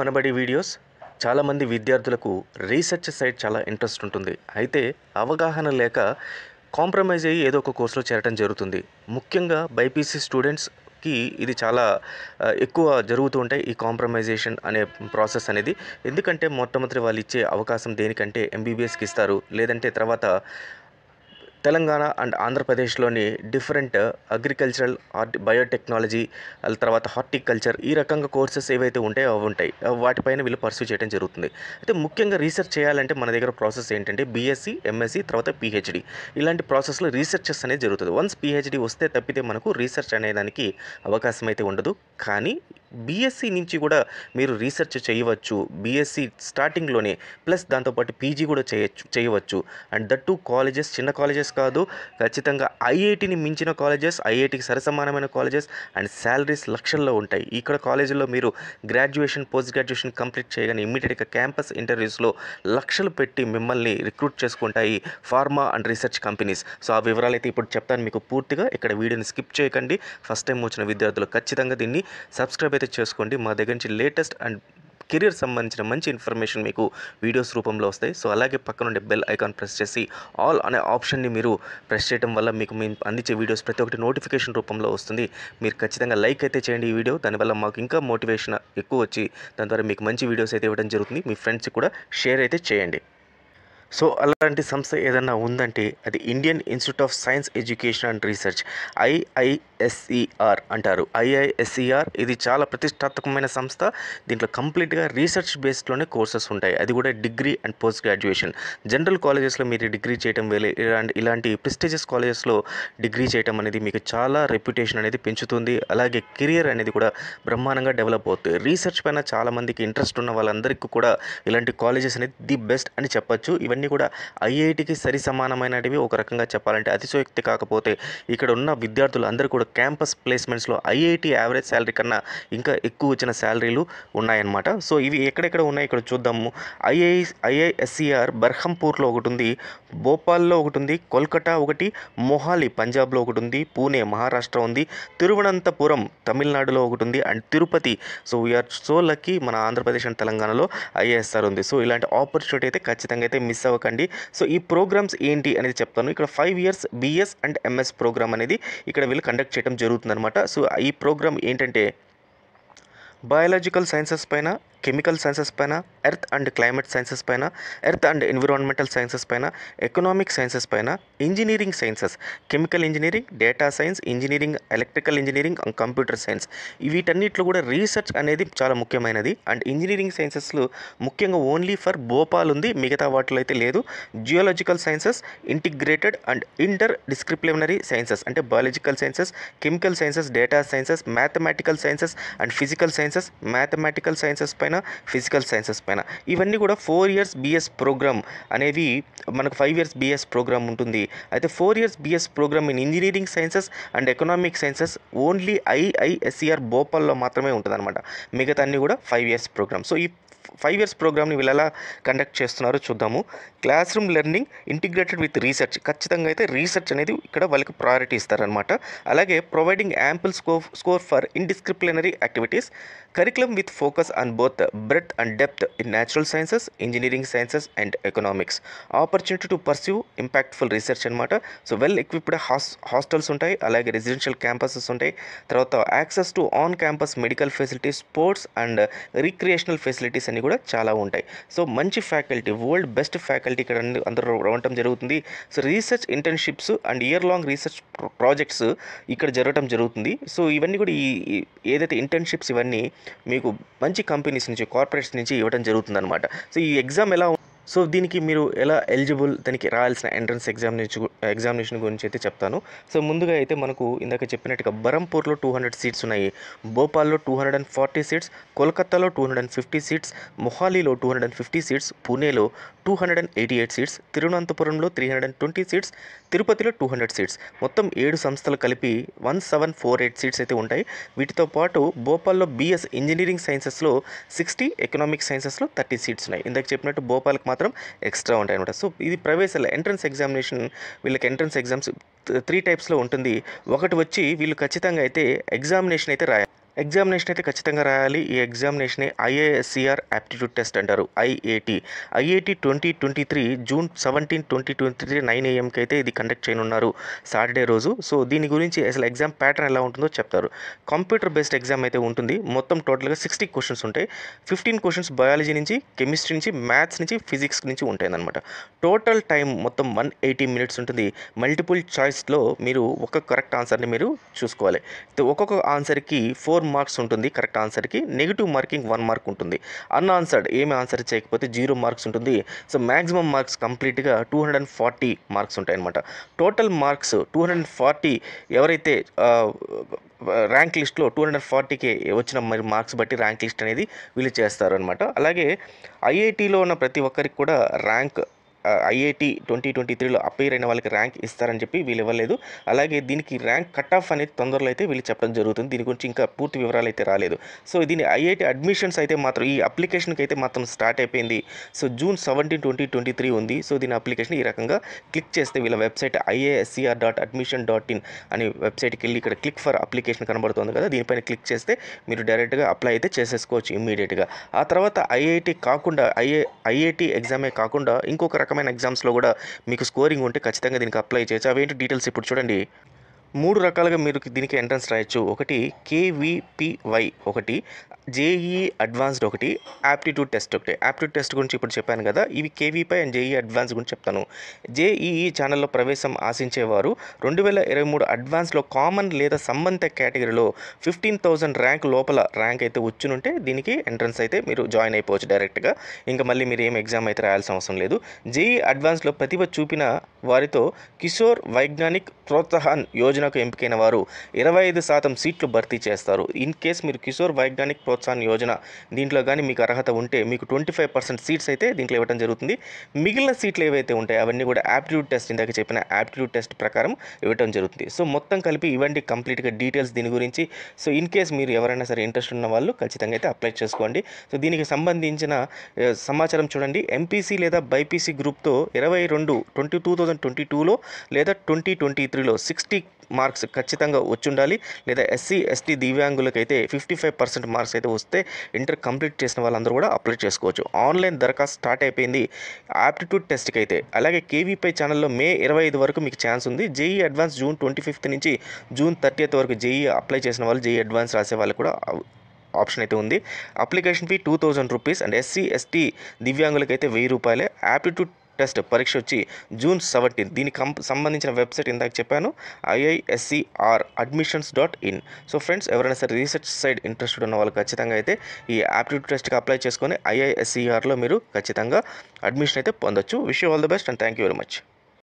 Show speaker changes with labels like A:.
A: మనబడి videos. చాలామంది విద్యార్థులకు research side చాలా ఇంట్రెస్ట్ ఉంటుంది. అయితే అవగాహన లేక కాంప్రమైజ్ అయ్యి ఏదో ఒక కోర్సులో చేరటం జరుగుతుంది. ముఖ్యంగా బైపీసీ స్టూడెంట్స్కి ఇది చాలా ఎక్కువ జరుగుతూ ఉంటాయి ఈ కాంప్రమైజేషన్ అనే ప్రాసెస్ అనేది. ఎందుకంటే మొట్టమొదటి వాళ్ళు ఇచ్చే అవకాశం దేనికంటే ఎంబీబీఎస్కి ఇస్తారు. లేదంటే తర్వాత తెలంగాణ అండ్ ఆంధ్రప్రదేశ్లోని డిఫరెంట్ అగ్రికల్చరల్ ఆర్ట్ బయోటెక్నాలజీ తర్వాత హార్టికల్చర్ ఈ రకంగా కోర్సెస్ ఏవైతే ఉంటాయో అవి ఉంటాయి. వాటిపైన వీళ్ళు పర్సూ చేయడం జరుగుతుంది. అయితే ముఖ్యంగా రీసెర్చ్ చేయాలంటే మన దగ్గర ప్రాసెస్ ఏంటంటే బీఎస్సీ ఎంఎస్సీ తర్వాత పిహెచ్డి. ఇలాంటి ప్రాసెస్లో రీసెర్చెస్ అనేది జరుగుతుంది. వన్స్ పిహెచ్డి వస్తే తప్పితే మనకు రీసెర్చ్ అనేదానికి అవకాశం అయితే ఉండదు. కానీ బీఎస్సీ నుంచి కూడా మీరు రీసెర్చ్ చేయవచ్చు. బీఎస్సీ స్టార్టింగ్లోనే ప్లస్ దాంతోపాటు పీజీ కూడా చేయొచ్చు చేయవచ్చు. అండ్ దట్ టూ కాలేజెస్ చిన్న కాలేజెస్ కాదు ఖచ్చితంగా ఐఐటిని మించిన కాలేజెస్ ఐఐటికి సరసమానమైన కాలేజెస్ అండ్ శాలరీస్ లక్షల్లో ఉంటాయి. ఇక్కడ కాలేజీలో మీరు గ్రాడ్యుయేషన్ పోస్ట్ గ్రాడ్యుయేషన్ కంప్లీట్ చేయగానే ఇమ్మీడియట్గా క్యాంపస్ ఇంటర్వ్యూస్లో లక్షలు పెట్టి మిమ్మల్ని రిక్రూట్ చేసుకుంటాయి pharma and research companies so ఆ వివరాలు అయితే ఇప్పుడు చెప్తాను మీకు పూర్తిగా. ఇక్కడ వీడియోని స్కిప్ చేయకండి. ఫస్ట్ టైం వచ్చిన విద్యార్థులు ఖచ్చితంగా దీన్ని సబ్స్క్రైబ్ అయితే చేసుకోండి. మా దగ్గర నుంచి లేటెస్ట్ అండ్ కెరీర్ సంబంధించిన మంచి ఇన్ఫర్మేషన్ మీకు వీడియోస్ రూపంలో వస్తాయి. సో అలాగే పక్కన ఉండే బెల్ ఐకాన్ ప్రెస్ చేసి ఆల్ అనే ఆప్షన్ని మీరు ప్రెస్ చేయడం వల్ల మీకు మేము అందించే వీడియోస్ ప్రతి ఒక్కటి నోటిఫికేషన్ రూపంలో వస్తుంది. మీరు ఖచ్చితంగా లైక్ అయితే చేయండి ఈ వీడియో. దానివల్ల మాకు ఇంకా మోటివేషన్ ఎక్కువ వచ్చి దాని ద్వారా మీకు మంచి వీడియోస్ అయితే ఇవ్వడం జరుగుతుంది. మీ ఫ్రెండ్స్కి కూడా షేర్ అయితే చేయండి. సో అలాంటి సంస్థ ఏదైనా ఉందంటే అది Indian Institute of Science Education and Research IISER అంటారు. ఐఐఎస్ఈఆర్ ఇది చాలా ప్రతిష్టాత్మకమైన సంస్థ. దీంట్లో కంప్లీట్గా రీసెర్చ్ బేస్డ్లోనే కోర్సెస్ ఉంటాయి. అది కూడా degree and post graduation. General కాలేజెస్లో మీరు డిగ్రీ చేయడం వేలే ఇలాంటి ఇలాంటి ప్రెస్టీజియస్ కాలేజెస్లో డిగ్రీ చేయడం అనేది మీకు చాలా రెప్యుటేషన్ అనేది పెంచుతుంది. అలాగే కెరియర్ అనేది కూడా బ్రహ్మాండంగా డెవలప్ అవుతుంది. రీసెర్చ్ పైన చాలామందికి ఇంట్రెస్ట్ ఉన్న వాళ్ళందరికీ కూడా ఇలాంటి కాలేజెస్ అనేది ది బెస్ట్ అని చెప్పచ్చు. ఇవన్నీ కూడా ఐఐటికి సరి సమానమైనటివి ఒక రకంగా చెప్పాలంటే అతిశయోక్తి కాకపోతే ఇక్కడ ఉన్న విద్యార్థులు అందరూ కూడా క్యాంపస్ ప్లేస్మెంట్స్లో ఐఐటి యావరేజ్ శాలరీ కన్నా ఇంకా ఎక్కువ వచ్చిన శాలరీలు ఉన్నాయన్నమాట. సో ఇవి ఎక్కడెక్కడ ఉన్నాయి ఇక్కడ చూద్దాము. ఐఐ ఐఐఎస్సిఆర్ బర్హంపూర్లో ఒకటి ఉంది భోపాల్లో ఒకటి ఉంది కోల్కతా ఒకటి మొహాలి పంజాబ్లో ఒకటి ఉంది పూణే మహారాష్ట్ర ఉంది తిరువనంతపురం తమిళనాడులో ఒకటి ఉంది and Tirupati. So we're so lucky మన ఆంధ్రప్రదేశ్ అండ్ తెలంగాణలో ఐఏఎస్ఆర్ ఉంది. సో ఇలాంటి ఆపర్చునిటీ అయితే ఖచ్చితంగా అయితే మిస్ అవ్వకండి. సో ఈ ప్రోగ్రామ్స్ ఏంటి అనేది చెప్తాను. ఇక్కడ five years BS and MS programme అనేది ఇక్కడ వీళ్ళు కండక్ట్ చేయడం జరుగుతుందన్నమాట. సో ఈ ప్రోగ్రామ్ ఏంటంటే బయాలజికల్ సైన్సెస్ పైన కెమికల్ సైన్సెస్ పైన ఎర్త్ అండ్ క్లైమేట్ సైన్సెస్ పైన ఎర్త్ అండ్ ఎన్విరాన్మెంటల్ సైన్సెస్ పైన ఎకనామిక్ సైన్సెస్ పైన engineering sciences chemical engineering data science engineering electrical engineering and computer science. వీటన్నిటిలో కూడా రీసెర్చ్ అనేది చాలా ముఖ్యమైనది. అండ్ ఇంజనీరింగ్ సైన్సెస్లో ముఖ్యంగా ఓన్లీ ఫర్ భోపాల్ ఉంది మిగతా వాటిలో అయితే లేదు. Geological sciences integrated and interdisciplinary sciences అంటే biological sciences chemical sciences data sciences mathematical sciences and physical sciences mathematical sciences పైన ఫిజికల్ సైన్సెస్ పైన. ఇవన్నీ కూడా ఫోర్ ఇయర్స్ బిఎస్ ప్రోగ్రామ్ అనేవి మనకు ఫైవ్ ఇయర్స్ బిఎస్ ప్రోగ్రామ్ ఉంటుంది. అయితే four years BS programme in engineering sciences and economic sciences only IISER భోపాల్లో మాత్రమే ఉంటుందన్నమాట. మిగతా అన్ని కూడా ఫైవ్ ఇయర్స్ ప్రోగ్రామ్ సో ఈ ఫైవ్ ఇయర్స్ ప్రోగ్రామ్ని వీళ్ళు ఎలా కండక్ట్ చేస్తున్నారో చూద్దాము. Classroom learning integrated with research ఖచ్చితంగా అయితే రీసెర్చ్ అనేది ఇక్కడ వాళ్ళకి ప్రయారిటీ ఇస్తారనమాట అలాగే providing ample score score for interdisciplinary activities curriculum with focus on both breadth and depth in natural sciences engineering sciences and economics opportunity to pursue impactful research అనమాట so well equipped has hostels ఉంటాయి. అలాగే residential campuses ఉంటాయి. తర్వాత access to on campus medical facilities sports and recreational facilities అన్నీ కూడా చాలా ఉంటాయి. So మంచి ఫ్యాకల్టీ వరల్డ్ బెస్ట్ ఫ్యాకల్టీ ఇక్కడ అందరూ ఉండటం జరుగుతుంది. So research internships and year long research projects ఇక్కడ జరగటం జరుగుతుంది. సో ఇవన్నీ కూడా ఈ- ఏదైతే ఇంటర్న్షిప్స్ ఇవన్నీ మీకు మంచి కంపెనీస్ నుంచి కార్పొరేట్స్ నుంచి ఇవ్వడం జరుగుతుంది అనమాట సో ఈ ఎగ్జామ్ ఎలా సో దీనికి మీరు ఎలా ఎలిజిబుల్ దానికి రాయాల్సిన ఎంట్రన్స్ ఎగ్జామినేషన్ ఎగ్జామినేషన్ గురించి అయితే చెప్తాను. సో ముందుగా అయితే మనకు ఇందాక చెప్పినట్టుగా బరంపూర్లో టూ హండ్రెడ్ సీట్స్ ఉన్నాయి. భోపాల్లో two hundred and forty seats కోల్కత్తాలో two hundred and fifty seats మొహాలీలో two hundred and fifty seats పూణేలో two hundred and eighty eight seats తిరువనంతపురంలో three hundred and twenty seats తిరుపతిలో టూ హండ్రెడ్ సీట్స్ మొత్తం ఏడు సంస్థలు కలిపి one seven four eight seats అయితే ఉంటాయి. వీటితో పాటు భోపాల్లో బీఎస్ ఇంజనీరింగ్ సైన్సెస్లో సిక్స్టీ ఎకనామిక్ సైన్సెస్లో థర్టీ సీట్స్ ఉన్నాయి. ఇందాక చెప్పినట్టు భోపాల్కి మాత్రం ఎక్స్ట్రా ఉంటాయి అనమాట సో ఇది ప్రవేశాల ఎంట్రన్స్ ఎగ్జామినేషన్ వీళ్ళకి ఎంట్రన్స్ ఎగ్జామ్స్ త్రీ టైప్స్లో ఉంటుంది. ఒకటి వచ్చి వీళ్ళు ఖచ్చితంగా అయితే ఎగ్జామినేషన్ అయితే రాయాలి. ఎగ్జామినేషన్ అయితే ఖచ్చితంగా రాయాలి. ఈ ఎగ్జామినేషన్ ఐఏఎస్సిఆర్ యాప్టిట్యూడ్ టెస్ట్ అంటారు IAT. IAT twenty twenty three June seventeen twenty twenty three nine ఏఎంకి అయితే ఇది కండక్ట్ చేయనున్నారు సాటర్డే రోజు. సో దీని గురించి అసలు ఎగ్జామ్ ప్యాటర్న్ ఎలా ఉంటుందో చెప్తారు. కంప్యూటర్ బేస్డ్ ఎగ్జామ్ అయితే ఉంటుంది. మొత్తం టోటల్గా సిక్స్టీ క్వశ్చన్స్ ఉంటాయి. ఫిఫ్టీన్ క్వశ్చన్స్ బయాలజీ నుంచి కెమిస్ట్రీ నుంచి మ్యాథ్స్ నుంచి ఫిజిక్స్ నుంచి ఉంటాయన్నమాట. టోటల్ టైం మొత్తం వన్ ఎయిటీ మినిట్స్ ఉంటుంది. మల్టిపుల్ చాయిస్లో మీరు ఒక కరెక్ట్ ఆన్సర్ని మీరు చూసుకోవాలి. ఒక్కొక్క ఆన్సర్కి ఫోర్ మార్క్స్ ఉంటుంది కరెక్ట్ ఆన్సర్కి. నెగిటివ్ మార్కింగ్ వన్ మార్క్ ఉంటుంది. అన్ఆన్సర్డ్ ఏమి ఆన్సర్ చేయకపోతే జీరో మార్క్స్ ఉంటుంది. సో మ్యాక్సిమం మార్క్స్ కంప్లీట్గా two hundred and forty marks ఉంటాయన్నమాట. Total marks two hundred and forty ఎవరైతే ర్యాంక్ లిస్ట్లో టూ హండ్రెడ్ ఫార్టీకి వచ్చిన మరి మార్క్స్ బట్టి ర్యాంక్ లిస్ట్ అనేది వీళ్ళు చేస్తారు అనమాట అలాగే ఐఐటీలో ఉన్న ప్రతి ఒక్కరికి కూడా ర్యాంక్ ఐఐటి ట్వంటీ ట్వంటీ త్రీలో అపేర్ అయిన వాళ్ళకి ర్యాంక్ ఇస్తారని చెప్పి వీళ్ళు ఇవ్వలేదు. అలాగే దీనికి ర్యాంక్ కట్ ఆఫ్ అనేది తొందరలో అయితే వీళ్ళు చెప్పడం జరుగుతుంది. దీని గురించి ఇంకా పూర్తి వివరాలు అయితే రాలేదు. సో దీని ఐఐటి అడ్మిషన్స్ అయితే మాత్రం ఈ అప్లికేషన్కి అయితే మాత్రం స్టార్ట్ అయిపోయింది. So June seventeen twenty twenty three ఉంది. సో దీని అప్లికేషన్ ఈ రకంగా క్లిక్ చేస్తే వీళ్ళ website IISER dot admission dot in అనే వెబ్సైట్కి వెళ్ళి ఇక్కడ క్లిక్ ఫర్ అప్లికేషన్ కనబడుతుంది కదా. దీనిపైన క్లిక్ చేస్తే మీరు డైరెక్ట్గా అప్లై అయితే చేసేసుకోవచ్చు ఇమ్మీడియట్గా. ఆ తర్వాత ఐఐటి కాకుండా ఐఏ ఐఐటి ఎగ్జామే కాకుండా ఇంకొక రకం రకమైన ఎగ్జామ్స్లో కూడా మీకు స్కోరింగ్ ఉంటే ఖచ్చితంగా దీనికి అప్లై చేయొచ్చు అవేంటి డీటెయిల్స్ ఇప్పుడు చూడండి. మూడు రకాలుగా మీరు దీనికి ఎంట్రన్స్ రాయొచ్చు. ఒకటి కేవీపీవై ఒకటి జేఈ అడ్వాన్స్డ్ ఒకటి యాప్టిట్యూడ్ టెస్ట్ ఒకటి. యాప్టిట్యూడ్ టెస్ట్ గురించి ఇప్పుడు చెప్పాను కదా ఇవి కేవీపై అండ్ జేఈ అడ్వాన్స్ గురించి చెప్తాను. జేఈఈ ఛానల్లో ప్రవేశం ఆశించేవారు రెండు వేల ఇరవై మూడు అడ్వాన్స్లో కామన్ లేదా సంబంధిత కేటగిరీలో ఫిఫ్టీన్ థౌసండ్ ర్యాంక్ లోపల ర్యాంక్ అయితే వచ్చునుంటే దీనికి ఎంట్రన్స్ అయితే మీరు జాయిన్ అయిపోవచ్చు డైరెక్ట్గా. ఇంకా మళ్ళీ మీరు ఏం ఎగ్జామ్ అయితే రాయాల్సిన అవసరం లేదు. జేఈ అడ్వాన్స్లో ప్రతిభ చూపిన వారితో కిషోర్ వైజ్ఞానిక్ ప్రోత్సాహన్ యోజన యోజనకు ఎంపికైన వారు ఇరవై ఐదు శాతం సీట్లు భర్తీ చేస్తారు. ఇన్ కేస్ మీరు కిషోర్ వైజ్ఞానిక్ ప్రోత్సాహన్ యోజన దీంట్లో కానీ మీకు అర్హత ఉంటే మీకు ట్వంటీ ఫైవ్ పర్సెంట్ సీట్స్ అయితే దీంట్లో ఇవ్వడం జరుగుతుంది. మిగిలిన సీట్లు ఏవైతే ఉంటాయో అవన్నీ కూడా యాప్టిట్యూడ్ టెస్ట్ ఇందాక చెప్పిన యాప్టిట్యూడ్ టెస్ట్ ప్రకారం ఇవ్వడం జరుగుతుంది. సో మొత్తం కలిపి ఇవ్వండి కంప్లీట్గా డీటెయిల్స్ దీని గురించి. సో ఇన్ కేస్ మీరు ఎవరైనా సరే ఇంట్రెస్ట్ ఉన్న వాళ్ళు ఖచ్చితంగా అయితే అప్లై చేసుకోండి. సో దీనికి సంబంధించిన సమాచారం చూడండి. ఎంపీసీ లేదా బైపీసీ గ్రూప్తో ఇరవై రెండు ట్వంటీ టూ థౌజండ్ ట్వంటీ టూలో లేదా ట్వంటీ ట్వంటీ త్రీలో సిక్స్టీ మార్క్స్ ఖచ్చితంగా వచ్చి ఉండాలి లేదా ఎస్సీ ఎస్టీ దివ్యాంగులకైతే ఫిఫ్టీ ఫైవ్ పర్సెంట్ మార్క్స్ అయితే వస్తే ఇంటర్ కంప్లీట్ చేసిన వాళ్ళందరూ కూడా అప్లై చేసుకోవచ్చు. ఆన్లైన్ దరఖాస్తు స్టార్ట్ అయిపోయింది. ఆప్టిట్యూడ్ టెస్ట్కి అయితే అలాగే కేవీపై ఛానల్లో మే ఇరవై ఐదు వరకు మీకు ఛాన్స్ ఉంది. JEE advance June twenty fifth నుంచి జూన్ థర్టీ వరకు జేఈ అప్లై చేసిన వాళ్ళు జేఈ అడ్వాన్స్ రాసే వాళ్ళు కూడా ఆప్షన్ అయితే ఉంది. Application fee two thousand rupees and SC ST దివ్యాంగులకైతే వెయ్యి రూపాయలే. యాప్టిట్యూడ్ టెస్ట్ పరీక్ష వచ్చి జూన్ సెవెంటీన్ దీనికి సంబంధించిన వెబ్సైట్ ఇందాక చెప్పాను IISER admissions dot in. So friends ఎవరైనా సరే రీసెర్చ్ సైడ్ ఇంట్రెస్టెడ్ ఉన్న వాళ్ళు ఖచ్చితంగా అయితే ఈ యాప్టిట్యూడ్ టెస్ట్కి అప్లై చేసుకొని ఐఐఎస్సిఆర్లో మీరు ఖచ్చితంగా అడ్మిషన్ అయితే పొందొచ్చు. Wish all the best and thank you very much.